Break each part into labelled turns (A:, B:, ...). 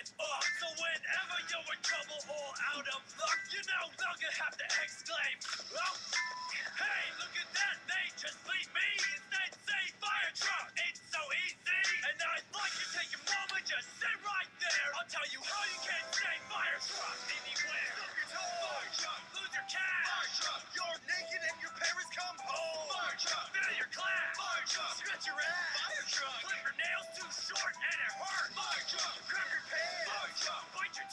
A: it all. So whenever you're in trouble or out of luck, you no longer have to exclaim, oh, hey, look at that, they just leave me. Instead, say fire truck. It's so easy. And I'd like to take a moment, just sit right there. I'll tell you how you can say fire truck anywhere.
B: Stop your toe, fire truck.
A: Lose your cat,
B: fire truck. You're naked and your parents come home, oh. fire truck.
A: Fail your class,
B: fire truck.
A: Scratch your ass,
B: fire truck.
A: Clip your nails too short and it hurts.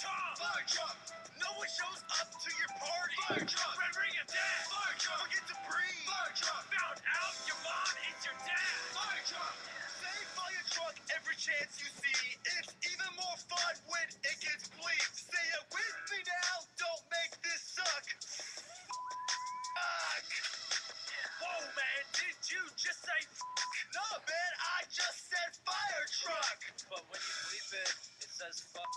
A: Bite.
B: Fire truck. No one shows up to your party. Fire truck.
A: Red ring of death.
B: Fire truck. Forget to breathe. Fire truck.
A: Found out your mom is your dad.
B: Fire truck. Say fire truck every chance you see. It's even more fun when it gets bleak. Say it with me now. Don't make this suck. Fuck.
A: Whoa, man, did you just say
B: No, man, I just said fire truck.
A: But when you bleep it says fuck.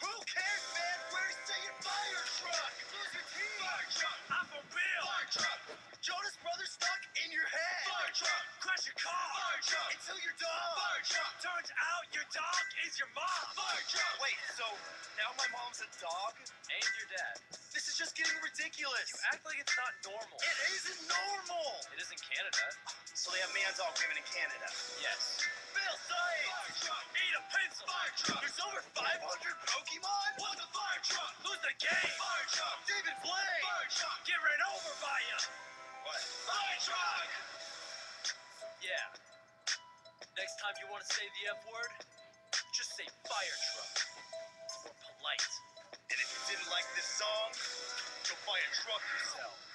B: Who cares, man? We're saying fire truck. Lose your teeth. Fire truck.
A: I'm for real.
B: Fire truck. Jonas Brothers stuck in your head. Fire truck.
A: Crash your car.
B: Fire truck. Until you're done. Fire truck.
A: Turns out your dog is your mom.
B: Fire truck. Wait, so now my mom's a dog?
A: And your dad.
B: Just getting ridiculous.
A: You act like it's not normal.
B: It isn't normal.
A: It is in Canada.
B: So they have man dog women in Canada.
A: Yes.
B: Bill Science. Fire truck.
A: Need a pencil.
B: Fire truck. There's over 500 Pokemon. What's a fire truck?
A: Lose the game.
B: Fire truck. David Blaine. Fire truck.
A: Get ran over by ya.
B: What? Fire truck.
A: Yeah. Next time you want to say the F word,
B: truck yourself.